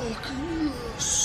Fucking yes.